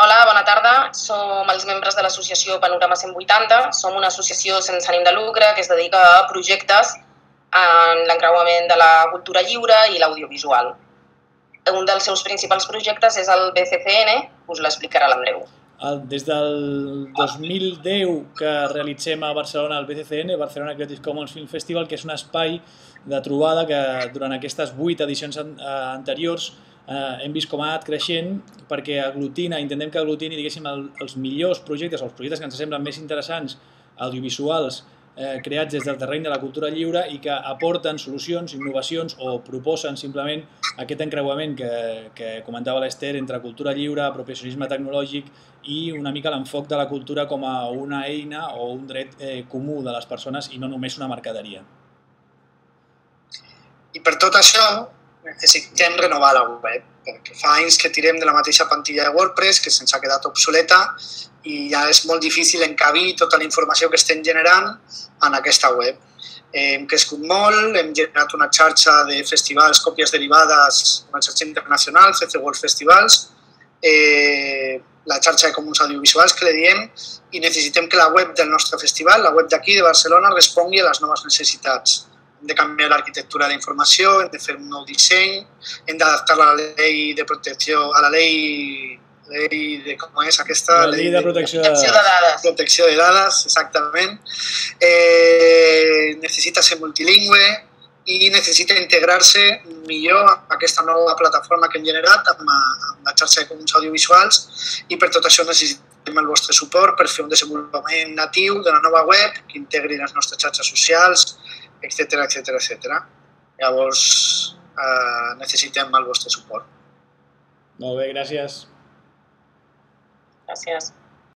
Hola, bona tarda. Som els membres de l'associació Panorama 180. Som una associació sense ànim de lucre que es dedica a projectes en l'encreuament de la cultura lliure i l'audiovisual. Un dels seus principals projectes és el BCCN, us l'explicarà l'Andreu. Des del 2010 que realitzem a Barcelona el BCCN, Barcelona Creative Commons Film Festival, que és un espai de trobada que durant aquestes vuit edicions anteriors eh, hem vist com ha anat creixent perquè aglutina, intentem que aglutini diguéssim, el, els millors projectes, els projectes que ens semblen més interessants audiovisuals eh, creats des del terreny de la cultura lliure i que aporten solucions, innovacions o proposen simplement aquest encreuament que, que comentava l'Ester entre cultura lliure, professionisme tecnològic i una mica l'enfoc de la cultura com a una eina o un dret eh, comú de les persones i no només una mercaderia. I per tot això, necessitem renovar la web, perquè fa anys que tirem de la mateixa plantilla de WordPress, que se'ns ha quedat obsoleta i ja és molt difícil encabir tota la informació que estem generant en aquesta web. Hem crescut molt, hem generat una xarxa de festivals, còpies derivades, una xarxa internacional, CC World Festivals, eh, la xarxa de comuns audiovisuals que le diem i necessitem que la web del nostre festival, la web d'aquí de Barcelona, respongui a les noves necessitats hem de canviar l'arquitectura de la informació, hem de fer un nou disseny, hem d'adaptar la llei de protecció a la llei llei de com és aquesta? La llei de protecció, de, protecció de dades. Protecció de dades, exactament. Eh, necessita ser multilingüe i necessita integrar-se millor a aquesta nova plataforma que hem generat amb, amb la xarxa de comuns audiovisuals i per tot això necessitem el vostre suport per fer un desenvolupament natiu de la nova web que integri les nostres xarxes socials, etc etc etc. Llavors, eh, necessitem el vostre suport. Molt bé, gràcies. Gràcies.